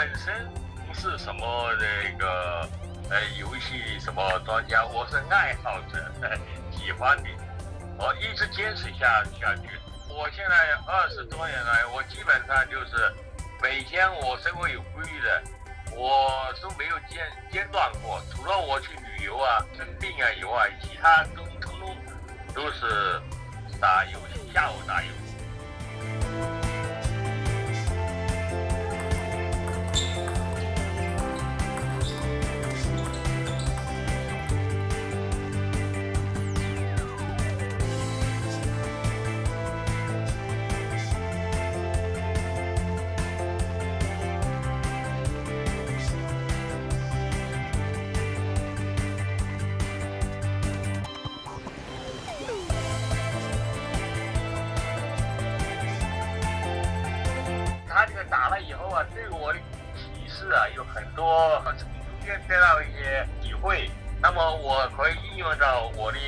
本身不是什么那个呃游戏什么专家，我是爱好者，喜欢的，我一直坚持下下去。我现在二十多年来，我基本上就是每天我生活有规律的，我都没有间间断过。除了我去旅游啊、生病啊以外，其他都通通都是打游打了以后啊，对我的启示啊有很多，从中间得到一些体会。那么我可以应用到我的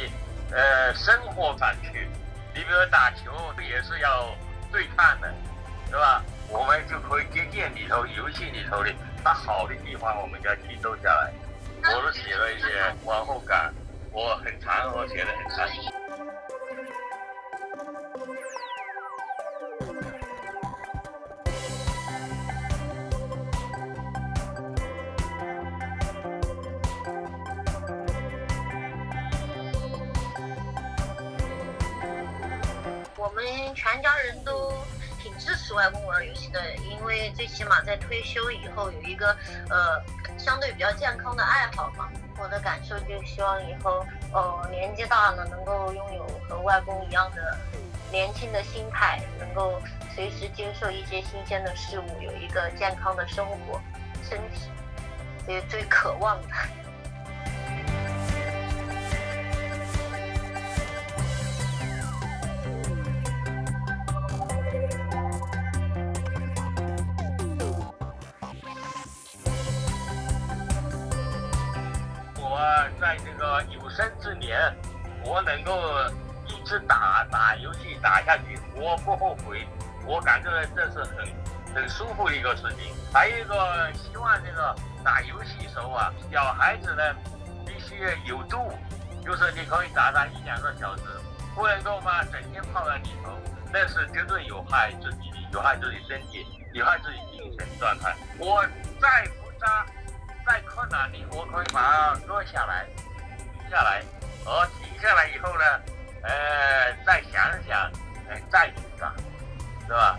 呃生活上去。你比如打球也是要对抗的，是吧？我们就可以借鉴里头游戏里头的它好的地方，我们就要吸收下来。我都写了一些往后感，我很长，我写的很长。我们全家人都挺支持外公玩游戏的，因为最起码在退休以后有一个呃相对比较健康的爱好嘛。我的感受就希望以后呃年纪大了能够拥有和外公一样的年轻的心态，能够随时接受一些新鲜的事物，有一个健康的生活身体，这是最渴望的。在这个有生之年，我能够一直打打游戏打下去，我不后悔。我感觉这是很很舒服的一个事情。还有一个希望这个打游戏时候啊，小孩子呢必须有度，就是你可以打打一两个小时，不能够嘛整天泡在里头，那是绝对有害自己的，有害自己身体，有害自己精神状态。我再那你我可以把它落下来停下来而停下来以后呢呃再想想呃再去转是吧？